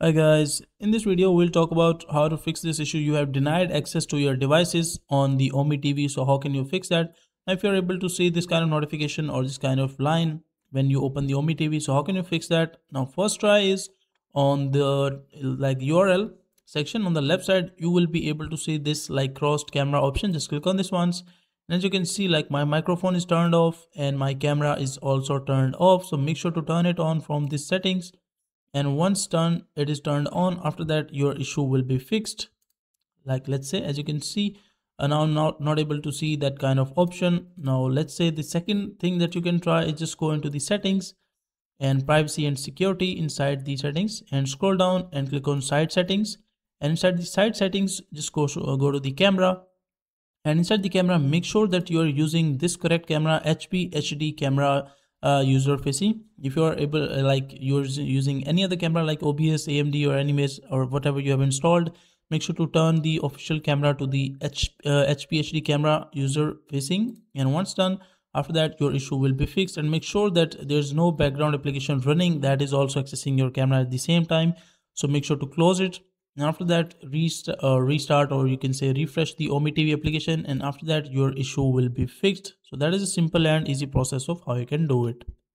Hi guys, in this video we'll talk about how to fix this issue. You have denied access to your devices on the OME TV. So how can you fix that? Now if you're able to see this kind of notification or this kind of line when you open the OME TV. So how can you fix that? Now first try is on the like URL section on the left side you will be able to see this like crossed camera option. Just click on this once. And as you can see like my microphone is turned off and my camera is also turned off. So make sure to turn it on from these settings and once done it is turned on. After that your issue will be fixed. Like let's say as you can see uh, now I'm not not able to see that kind of option. Now let's say the second thing that you can try is just go into the settings and privacy and security inside the settings and scroll down and click on site settings. And inside the site settings just go to, uh, go to the camera. And inside the camera make sure that you are using this correct camera hp hd camera uh, user facing. If you are able uh, like you're using any other camera like obs amd or animes or whatever you have installed make sure to turn the official camera to the H, uh, camera user facing. And once done after that your issue will be fixed. And make sure that there's no background application running that is also accessing your camera at the same time. So make sure to close it and after that rest uh, restart or you can say refresh the ome tv application. And after that your issue will be fixed. So that is a simple and easy process of how you can do it